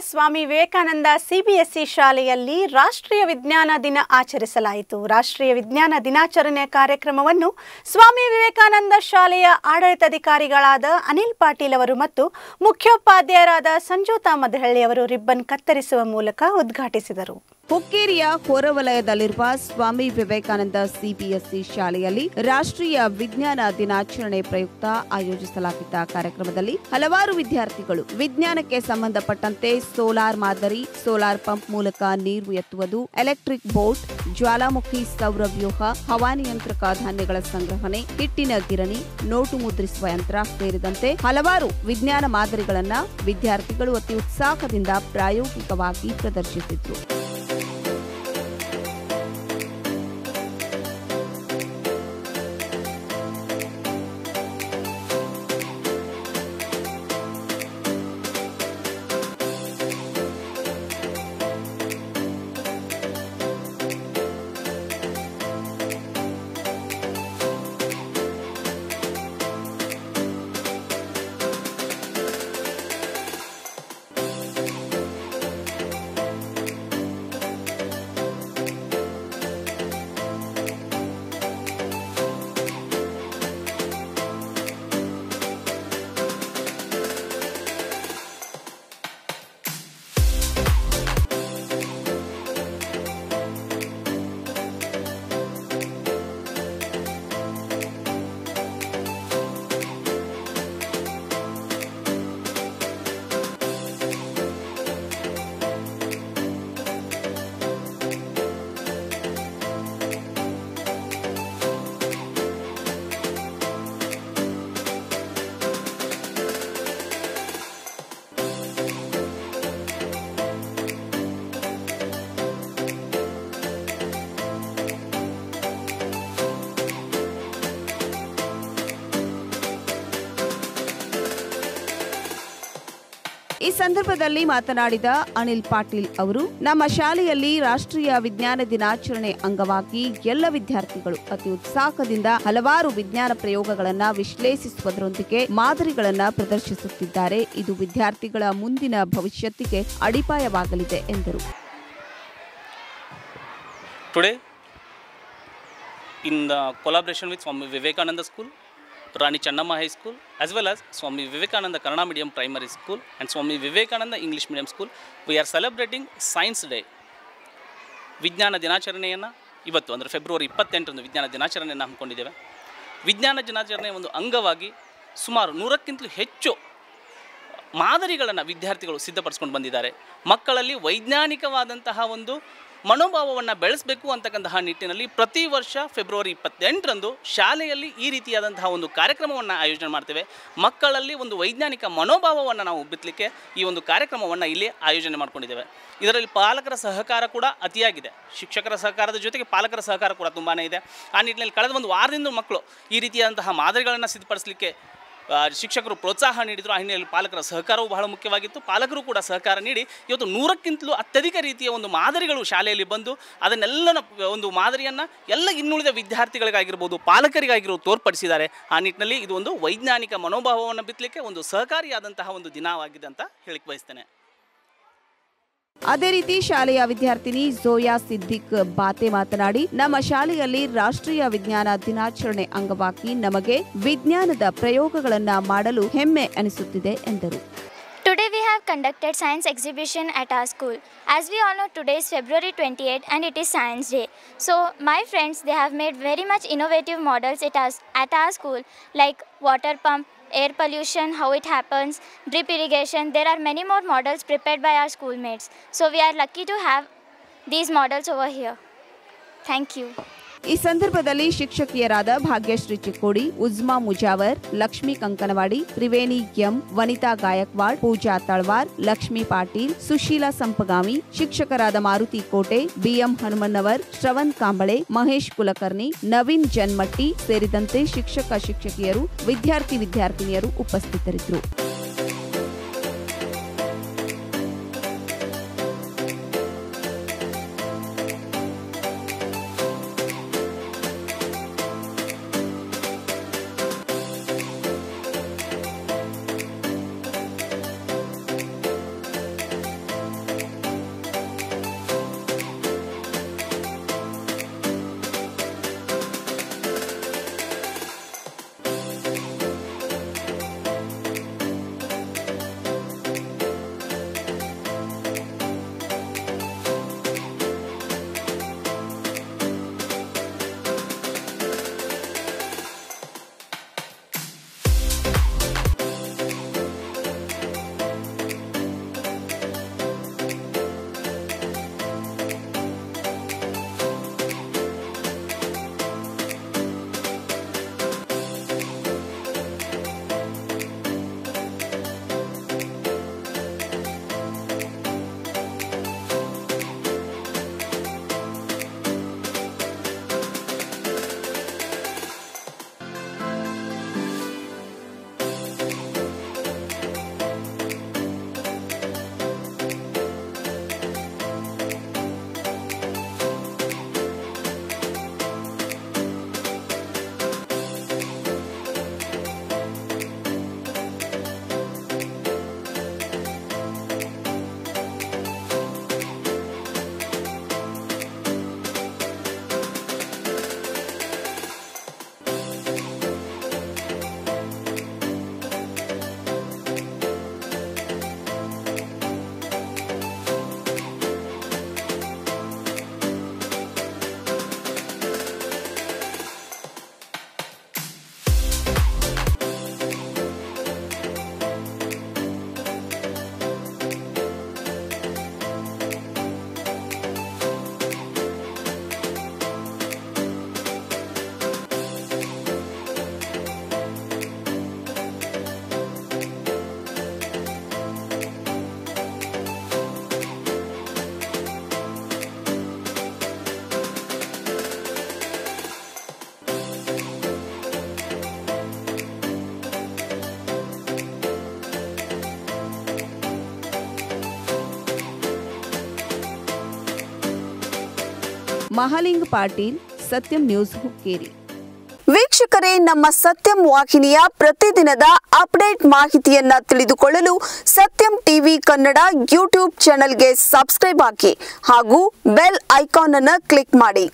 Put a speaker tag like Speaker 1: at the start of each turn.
Speaker 1: Swami Vivekananda CBSE ಶಾಲೆಯಲ್ಲಿ ರಾಷ್ಟ್ರೀಯ ವಿಜ್ಞಾನ ದಿನ ಆಚರಿಸಲಾಯಿತು. ರಾಷ್ಟ್ರೀಯ ವಿಜ್ಞಾನ ದಿನಾಚರಣೆ ಕಾರ್ಯಕ್ರಮವನ್ನು ಸ್ವಾಮಿ ವಿವೇಕಾನಂದ ಶಾಲೆಯ ಆಡಳಿತಾಧಿಕಾರಿಗಳಾದ ಅನಿಲ್ ಪಾಟೀಲ್ ಅವರು ಮತ್ತು ಮುಖ್ಯೋಪಾಧ್ಯಾಯರಾದ ಸಂಜೋತಾ ಮದಹಳ್ಳಿ ಅವರು ರಿಬ್ಬನ್ ಕತ್ತರಿಸುವ ಮೂಲಕ ಉದ್ಘಾಟಿಸಿದರು.
Speaker 2: ಹುಕ್ಕೇರಿಯ ಹೊರವಲಯದಲ್ಲಿರುವ ಸ್ವಾಮಿ ವಿವೇಕಾನಂದ ಸಿಬಿಎಸ್ಇ ಶಾಲೆಯಲ್ಲಿ ರಾಷ್ಟ್ರೀಯ ವಿಜ್ಞಾನ ದಿನಾಚರಣೆ ಪ್ರಯುಕ್ತ ಆಯೋಜಿಸಲಾಗಿದ್ದ ಕಾರ್ಯಕ್ರಮದಲ್ಲಿ ಹಲವಾರು ವಿದ್ಯಾರ್ಥಿಗಳು ವಿಜ್ಞಾನಕ್ಕೆ ಸಂಬಂಧಪಟ್ಟಂತೆ ಸೋಲಾರ್ ಮಾದರಿ, ಸೋಲಾರ್ ಪಂಪ್ ಮೂಲಕ ನೀರು ಎತ್ತುವುದು, ಎಲೆಕ್ಟ್ರಿಕ್ ಬೋಟ್, ಜ್ವಾಲಾಮುಖಿ ಸೌರ ವ್ಯೂಹ ಹವಾನಿಯಂತ್ರಕ ಧಾನ್ಯಗಳ ಸಂಗ್ರಹಣೆ, ಹಿಟ್ಟಿನ ಗಿರಣಿ, ನೋಟು ಮುದ್ರಿಸುವ ಯಂತ್ರ ಸೇರಿದಂತೆ ಹಲವಾರು ವಿಜ್ಞಾನ ಮಾದರಿಗಳನ್ನು ವಿದ್ಯಾರ್ಥಿಗಳು ಅತಿ ಉತ್ಸಾಹದಿಂದ ಪ್ರಾಯೋಗಿಕವಾಗಿ ಪ್ರದರ್ಶಿಸಿದ್ರು. ಸಂದರ್ಭದಲ್ಲಿ ಮಾತನಾಡಿದ ಅನಿಲ್ ಪಾಟೀಲ್ ಅವರು ನಮ್ಮ ಶಾಲೆಯಲ್ಲಿ ರಾಷ್ಟ್ರೀಯ ವಿಜ್ಞಾನ ದಿನಾಚರಣೆ ಅಂಗವಾಗಿ ಎಲ್ಲ ವಿದ್ಯಾರ್ಥಿಗಳು ಅತಿ ಉತ್ಸಾಹದಿಂದ ಹಲವಾರು ವಿಜ್ಞಾನ ಪ್ರಯೋಗಗಳನ್ನು ವಿಶ್ಲೇಷಿಸುವುದರೊಂದಿಗೆ ಮಾದರಿಗಳನ್ನು ಪ್ರದರ್ಶಿಸುತ್ತಿದ್ದಾರೆ. ಇದು ವಿದ್ಯಾರ್ಥಿಗಳ ಮುಂದಿನ ಭವಿಷ್ಯತ್ತಿಗೆ ಅಡಿಪಾಯವಾಗಲಿದೆ ಎಂದರು.
Speaker 3: Today, in the collaboration Swami Vivekananda School, Rani Chennamma high school as well as Swami Vivekananda Kannada medium primary school and Swami Vivekananda English medium school we are celebrating science day ವಿಜ್ಞಾನ ದಿನಾಚರಣೆಯನ್ನು ಇವತ್ತು ಅಂದ್ರೆ February ಇಪ್ಪತ್ತೆಂಟರಿಂದ ವಿಜ್ಞಾನ ದಿನಾಚರಣೆಯನ್ನು ಹಮ್ಮಿಕೊಂಡಿದ್ದೇವೆ. ವಿಜ್ಞಾನ ದಿನಾಚರಣೆಯ ಒಂದು ಅಂಗವಾಗಿ ಸುಮಾರು ನೂರಕ್ಕಿಂತಲೂ ಹೆಚ್ಚು ಮಾದರಿಗಳನ್ನು ವಿದ್ಯಾರ್ಥಿಗಳು ಸಿದ್ಧಪಡಿಸ್ಕೊಂಡು ಬಂದಿದ್ದಾರೆ. ಮಕ್ಕಳಲ್ಲಿ ವೈಜ್ಞಾನಿಕವಾದಂತಹ ಒಂದು ಮನೋಭಾವವನ್ನು ಬೆಳೆಸಬೇಕು ಅಂತಕ್ಕಂತಹ ನಿಟ್ಟಿನಲ್ಲಿ ಪ್ರತಿ ವರ್ಷ ಫೆಬ್ರವರಿ ಇಪ್ಪತ್ತೆಂಟರಂದು ಶಾಲೆಯಲ್ಲಿ ಈ ರೀತಿಯಾದಂತಹ ಒಂದು ಕಾರ್ಯಕ್ರಮವನ್ನು ಆಯೋಜನೆ ಮಾಡ್ತೇವೆ. ಮಕ್ಕಳಲ್ಲಿ ಒಂದು ವೈಜ್ಞಾನಿಕ ಮನೋಭಾವವನ್ನು ನಾವು ಬಿತ್ತಲಿಕ್ಕೆ ಈ ಒಂದು ಕಾರ್ಯಕ್ರಮವನ್ನು ಇಲ್ಲಿ ಆಯೋಜನೆ ಮಾಡ್ಕೊಂಡಿದ್ದೇವೆ. ಇದರಲ್ಲಿ ಪಾಲಕರ ಸಹಕಾರ ಕೂಡ ಅತಿಯಾಗಿದೆ. ಶಿಕ್ಷಕರ ಸಹಕಾರದ ಜೊತೆಗೆ ಪಾಲಕರ ಸಹಕಾರ ಕೂಡ ತುಂಬಾ ಇದೆ. ಆ ನಿಟ್ಟಿನಲ್ಲಿ ಕಳೆದ ಒಂದು ವಾರದಿಂದ ಮಕ್ಕಳು ಈ ರೀತಿಯಾದಂತಹ ಮಾದರಿಗಳನ್ನು ಸಿದ್ಧಪಡಿಸಲಿಕ್ಕೆ ಶಿಕ್ಷಕರು ಪ್ರೋತ್ಸಾಹ ನೀಡಿದರು. ಆ ಹಿನ್ನೆಲೆಯಲ್ಲಿ ಪಾಲಕರ ಸಹಕಾರವು ಬಹಳ ಮುಖ್ಯವಾಗಿತ್ತು. ಪಾಲಕರು ಕೂಡ ಸಹಕಾರ ನೀಡಿ ಇವತ್ತು ನೂರಕ್ಕಿಂತಲೂ ಅತ್ಯಧಿಕ ರೀತಿಯ ಒಂದು ಮಾದರಿಗಳು ಶಾಲೆಯಲ್ಲಿ ಬಂದು ಅದನ್ನೆಲ್ಲ ಒಂದು ಮಾದರಿಯನ್ನು ಎಲ್ಲ ಇನ್ನುಳಿದ ವಿದ್ಯಾರ್ಥಿಗಳಿಗಾಗಿರ್ಬೋದು, ಪಾಲಕರಿಗಾಗಿರೋ ತೋರ್ಪಡಿಸಿದ್ದಾರೆ. ಆ ನಿಟ್ಟಿನಲ್ಲಿ ಇದು ಒಂದು ವೈಜ್ಞಾನಿಕ ಮನೋಭಾವವನ್ನು ಬಿತ್ತಲಿಕ್ಕೆ ಒಂದು ಸಹಕಾರಿಯಾದಂತಹ ಒಂದು ದಿನವಾಗಿದೆ ಅಂತ ಹೇಳಿಕ್ ಬಯಸ್ತೇನೆ.
Speaker 2: ಅದೇ ರೀತಿ ಶಾಲೆಯ ವಿದ್ಯಾರ್ಥಿನಿ ಝೋಯಾ ಸಿದ್ದಿಕ್ ಬಾತೆ ಮಾತನಾಡಿ ನಮ್ಮ ಶಾಲೆಯಲ್ಲಿ ರಾಷ್ಟ್ರೀಯ ವಿಜ್ಞಾನ ದಿನಾಚರಣೆ ಅಂಗವಾಗಿ ನಮಗೆ ವಿಜ್ಞಾನದ ಪ್ರಯೋಗಗಳನ್ನು ಮಾಡಲು ಹೆಮ್ಮೆ ಅನಿಸುತ್ತಿದೆ ಎಂದರು
Speaker 4: Today we have conducted science exhibition at our school. As we all know today is February 28 and it is Science Day. So my friends they have made very much innovative models at at our school like water pump, air pollution, how it happens, drip irrigation. There are many more models prepared by our schoolmates. So we are lucky to have these models over here. Thank you.
Speaker 2: ಈ ಸಂದರ್ಭದಲ್ಲಿ ಶಿಕ್ಷಕಿಯರಾದ Bhagyashree Chikkodi, Uzma Mujawar, Lakshmi Kankanawadi, Triveni M, Vanita Gaikwad, Pooja Talwar, Lakshmi Patil, Sushila Sampagami, ಶಿಕ್ಷಕರಾದ Maruti Kote, B M Hanumannavar, Shravan Kamble, Mahesh Kulkarni, Naveen Janmatti ಸೇರಿದಂತೆ ಶಿಕ್ಷಕ ಶಿಕ್ಷಕಿಯರು, ವಿದ್ಯಾರ್ಥಿ ವಿದ್ಯಾರ್ಥಿನಿಯರು ಉಪಸ್ಥಿತರಿದ್ದರು.
Speaker 5: ಮಹಾಲಿಂಗ್ ಪಾಟೀಲ್, ಸತ್ಯಂ ನ್ಯೂಸ್ ಹುಕ್ಕೇರಿ.
Speaker 2: ವೀಕ್ಷಕರೇ, ನಮ್ಮ ಸತ್ಯಂ ವಾಹಿನಿಯ ಪ್ರತಿದಿನದ ಅಪ್ಡೇಟ್ ಮಾಹಿತಿಯನ್ನ ತಿಳಿದುಕೊಳ್ಳಲು ಸತ್ಯಂ ಟಿವಿ ಕನ್ನಡ ಯೂಟ್ಯೂಬ್ ಚಾನೆಲ್ಗೆ ಸಬ್ಸ್ಕ್ರೈಬ್ ಹಾಕಿ ಹಾಗೂ ಬೆಲ್ ಐಕಾನ್ ಅನ್ನು ಕ್ಲಿಕ್ ಮಾಡಿ.